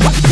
what?